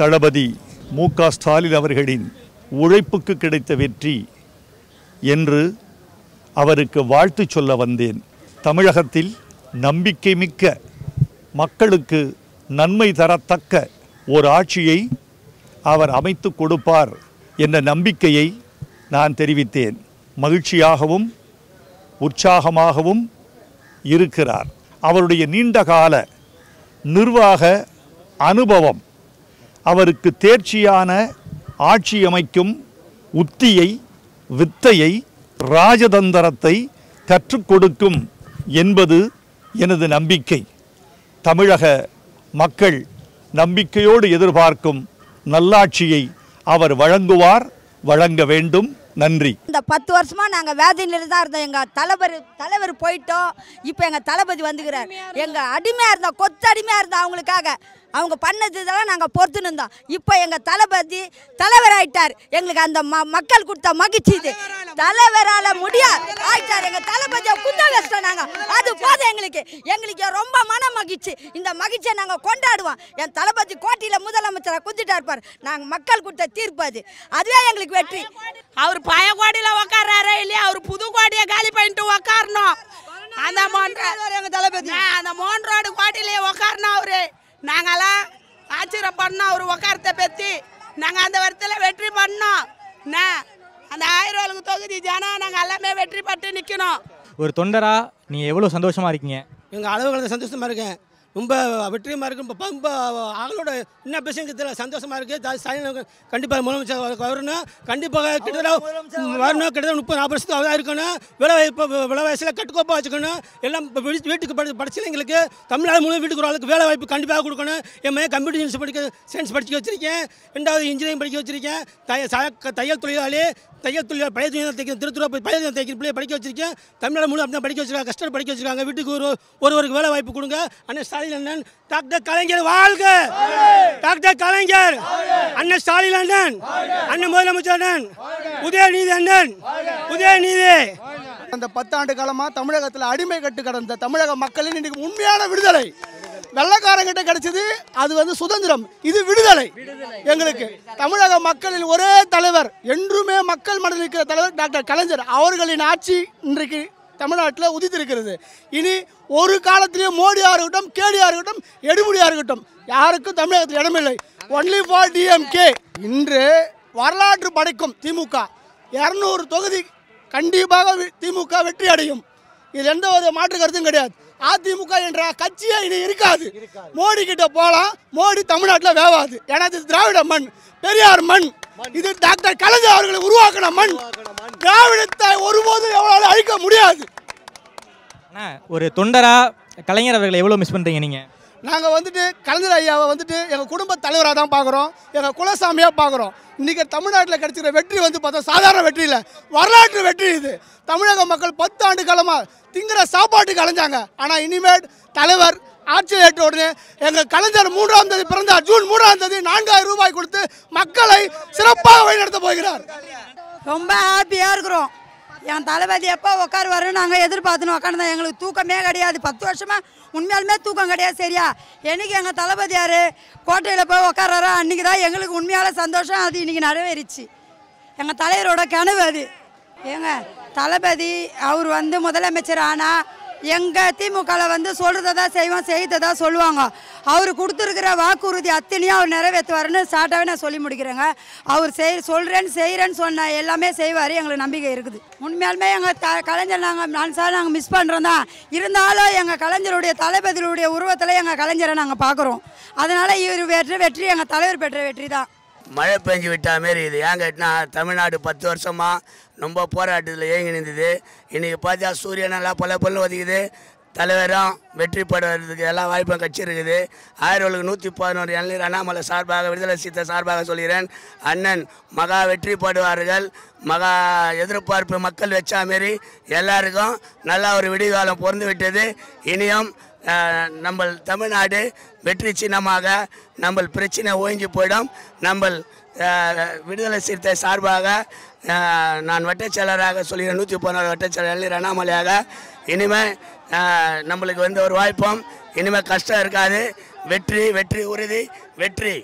தளபதி மு க ஸ்டாலின் அவர்களின் உழைப்புக்கு கிடைத்த வெற்றி என்று அவருக்கு வாழ்த்து சொல்ல வந்தேன். தமிழகத்தில் நம்பிக்கை மிக்க மக்களுக்கு நன்மை தரத்தக்க ஒரு ஆட்சியை அவர் அமைத்து கொடுப்பார் என்ற நம்பிக்கையை நான் தெரிவித்தேன். மகிழ்ச்சியாகவும் உற்சாகமாகவும் இருக்கிறார். அவருடைய நீண்டகால நிர்வாக அனுபவம் அவருக்கு தேர்ச்சியான ஆட்சி அமைக்கும் உத்தியை வித்தையை ராஜதந்திரத்தை கற்றுக் கொடுக்கும் என்பது எனது நம்பிக்கை. தமிழக மக்கள் நம்பிக்கையோடு எதிர்பார்க்கும் நல்லாட்சியை அவர் வழங்குவார் வழங்க வேண்டும். நன்றி. இந்த பத்து வருஷமா நாங்கள் வேதனையில் தான் இருந்தோம். எங்கள் தலைவர் தலைவர் போயிட்டோம். இப்போ எங்கள் தளபதி வந்துக்கிறார். எங்கள் அடிமையாக இருந்தோம் கொத்து அடிமையாக இருந்தோம் அவங்களுக்காக அவங்க பண்ணது இதெல்லாம் நாங்கள் பொறுத்துன்னு இருந்தோம். இப்போ எங்கள் தளபதி தலைவர் ஆயிட்டார் எங்களுக்கு அந்த ம மக்கள் கொடுத்த மகிழ்ச்சி இது. தலைவரால் முடியாது ஆயிட்டார். எங்கள் தளபதியை குத்த வச்சிட்டோம் நாங்கள் அது போதும் எங்களுக்கு. எங்களுக்கு ரொம்ப மன மகிழ்ச்சி. இந்த மகிழ்ச்சியை நாங்கள் கொண்டாடுவோம். என் தளபதி கோட்டையில் முதலமைச்சரை குந்திட்டா இருப்பார் நாங்கள் மக்கள் கொடுத்த தீர்ப்பு அது. அதுவே எங்களுக்கு வெற்றி. அவர் பழைய கோடியில உக்காடுறாரே இல்லையா? அவர் புது கோடியை காலி பண்ணிட்டு உக்காரணும். அந்த மோன்ற எங்கள் தளபதி. அந்த மோன் ரோடு கோட்டையிலேயே உக்காரணும். அவரு நாங்கெல்லாம் ஆச்சரியப்படணும் அவர் உக்காரத்தை பற்றி நாங்கள் அந்த வருஷத்தில் வெற்றி பண்ணோம். என்ன அந்த ஆயிரம் தொகுதி ஜனம் நாங்கள் எல்லாமே வெற்றி பட்டு நிற்கணும் ஒரு தொண்டரா நீங்கள் எவ்வளோ சந்தோஷமாக இருக்கீங்க? எங்கள் அளவுகளுக்கு சந்தோஷமாக இருக்கேன். ரொம்ப வெற்றியமாக இருக்கு. ரொம்ப ரொம்ப அவங்களோட என்ன பேசுங்க தெரியல சந்தோஷமாக இருக்குது ஸ்டாலின் கண்டிப்பாக முதலமைச்சர் வர- வரணும். கண்டிப்பாக கிட்டத்தட்ட வரணும். கிட்டத்தட்ட முப்பது நாற்பது வருஷத்துக்கு அவராக இருக்கணும். விலை வாய்ப்பு விலை வயசில் கட்டுக்கோப்பாக வச்சுக்கணும். எல்லாம் இப்போ வீட்டு- வீட்டுக்கு படி படிச்சு எங்களுக்கு தமிழ்நாடு முழு வீட்டுக்கு ஒரு ஆளுக்கு வேலை வாய்ப்பு கண்டிப்பாக கொடுக்கணும். என் மையன் கம்ப்யூட்டர் சயின்ஸ் படிக்க சயின்ஸ் படிக்க வச்சிருக்கேன். ரெண்டாவது இன்ஜினியரிங் படிக்க வச்சிருக்கேன். தைய தையல் தொழிலாளி தையல் தொழிலாளி பழைய துணி தைக்கிற திருத்துறை போய் பழைய துணி தைக்கிற பிள்ளைய படிக்க வச்சிருக்கேன். தமிழ்நாடு முழு அப்படி படிக்க வச்சிருக்காங்க. கஷ்டம் படிக்க வச்சிருக்காங்க. வீட்டுக்கு ஒரு ஒருவருக்கு வேலை வாய்ப்பு கொடுங்க. அண்ணன் ஸ்டாலின் அண்ணன் டாக்டர் கலைஞர் வாழ்க. டாக்டர் கலைஞர் அண்ணன் ஸ்டாலின் அண்ணன் அண்ணன் முதலமைச்சர் அண்ணன் உதயநிதி அண்ணன் உதயநிதி. அந்த பத்தாண்டு காலமாக தமிழகத்தில் அடிமை கட்டு கடந்த தமிழக மக்களின் இன்னைக்கு உண்மையான விடுதலை. வெள்ளக்காரங்கிட்ட கிடைச்சது அது வந்து சுதந்திரம். இது விடுதலை. எங்களுக்கு தமிழக மக்களின் ஒரே தலைவர் என்றுமே மக்கள் மனதில் இருக்கிற தலைவர் டாக்டர் கலைஞர் அவர்களின் ஆட்சி இன்றைக்கு தமிழ்நாட்டில் உதித்திருக்கிறது. இனி ஒரு காலத்திலேயே மோடியாக இருக்கட்டும் கேடியாக இருக்கட்டும் எடுபடியாக இருக்கட்டும் யாருக்கும் தமிழகத்தில் இடமில்லை. ஒன்லி ஃபார் டிஎம்கே இன்று வரலாற்று படைக்கும் திமுக. இரநூறு தொகுதி கண்டிப்பாக திமுக வெற்றி அடையும். இதில் எந்த ஒரு மாற்று கருத்தும் கிடையாது. அதிமுக என்ற கட்சியே இனி இருக்காது. மோடி கிட்ட போகலாம் மோடி தமிழ்நாட்டில் வேவாது. ஏன்னா இது திராவிட மண். பெரியார் மண். இது டாக்டர் கலைஞர் அவர்களை உருவாக்கின மண். திராவிடத்தை ஒருபோதும் எவ்வளவு அழிக்க முடியாது. அண்ணா ஒரு தொண்டரா கலைஞர் அவர்களை எவ்வளோ மிஸ் பண்ணுறீங்க நீங்கள் நாங்கள் வந்துட்டு கலைஞர் ஐயாவை வந்துட்டு எங்கள் குடும்ப தலைவராக தான் பார்க்குறோம் எங்கள் குலசாமியாக பார்க்குறோம் இன்றைக்கி தமிழ்நாட்டில் கிடைச்சிக்கிற வெற்றி வந்து பார்த்தா சாதாரண வெற்றி இல்லை. வரலாற்று வெற்றி இது. தமிழக மக்கள் பத்து ஆண்டு காலமாக திங்கிற சாப்பாட்டுக்கு அலைஞ்சாங்க. ஆனால் இனிமேல் தலைவர் ஆட்சியில் ஏற்ற உடனே எங்கள் கலைஞர் மூன்றாம் தேதி பிறந்தார் ஜூன் மூன்றாம் தேதி நான்காயிரம் ரூபாய் கொடுத்து மக்களை சிறப்பாக வழிநடத்த போகிறார். ரொம்ப ஹாப்பியாக இருக்கிறோம். என் தளபதி எப்போ உட்காருவாருன்னு நாங்கள் எதிர்பார்த்துன்னு உட்காந்துதான் எங்களுக்கு தூக்கமே கிடையாது. பத்து வருஷமாக உண்மையாலுமே தூக்கம் கிடையாது சரியா? என்றைக்கு எங்கள் தளபதி யார் கோட்டையில் போய் உட்காராரோ அன்றைக்கி தான் எங்களுக்கு உண்மையான சந்தோஷம். அது இன்றைக்கி நிறைவேறிச்சு. எங்கள் தலைவரோட கனவு அது. ஏங்க தளபதி அவர் வந்து முதலமைச்சர் ஆனால் எங்கள் திமுகவில் வந்து சொல்கிறத தான் செய்வோம் செய்ததாக சொல்லுவாங்க. அவர் கொடுத்துருக்கிற வாக்குறுதி அத்தனையும் அவர் நிறைவேற்றுவார்னு ஸ்டார்ட்டாகவே நான் சொல்லி முடிக்கிறேங்க. அவர் செய் சொல்கிறேன்னு செய்கிறேன்னு சொன்ன எல்லாமே செய்வார் எங்களுக்கு நம்பிக்கை இருக்குது. உண்மையாலுமே எங்கள் த கலைஞர் நாங்கள் நான் சார் நாங்கள் மிஸ் பண்ணுறோம் தான். இருந்தாலும் எங்கள் கலைஞருடைய தளபதிகளுடைய உருவத்தில் எங்கள் கலைஞரை நாங்கள் பார்க்குறோம். அதனால் இவர் வெற்ற வெற்றி எங்கள் தலைவர் பெற்ற வெற்றி தான். மழை பெஞ்சு விட்டா மாரி இது ஏன் கேட்டினா தமிழ்நாடு பத்து வருஷமாக ரொம்ப போராட்டத்தில் ஏங்கி நின்றுது இன்றைக்கி பார்த்தா சூரியன் நல்லா பல பல்ல ஒதுக்குது தலைவரும் வெற்றி பெறுவதற்கு எல்லா வாய்ப்பும் கட்சி இருக்குது ஆயிரவர்களுக்கு நூற்றி பதினோரு இளநீர் அண்ணாமலை சார்பாக விடுதலை சீத்த சார்பாக சொல்கிறேன். அண்ணன் மகா வெற்றி பாடுவார்கள் மகா எதிர்பார்ப்பு மக்கள் வச்சா மாரி எல்லாருக்கும் நல்லா ஒரு விடிகாலம் பொருந்து விட்டது இனியும் நம்ம தமிழ்நாடு வெற்றி சின்னமாக நம்ம பிரச்சனை ஓய்ஞ்சி போயிடும். நம்ம விடுதலை சிறுத்தை சார்பாக நான் வட்டச்செயலராக சொல்கிறேன் நூற்றி பதினாறு வட்டச் அண்ணாமலையாக இனிமேல் நம்மளுக்கு வந்து ஒரு வாய்ப்பும் இனிமேல் கஷ்டம் இருக்காது. வெற்றி வெற்றி உறுதி வெற்றி.